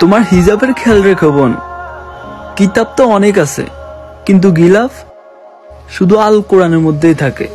তোমার হিজাবের খেয়াল রেখো, বোন। কিতাব তো অনেক আছে, কিন্তু গিলাফ শুধু আল কোরআনের মধ্যেই থাকে।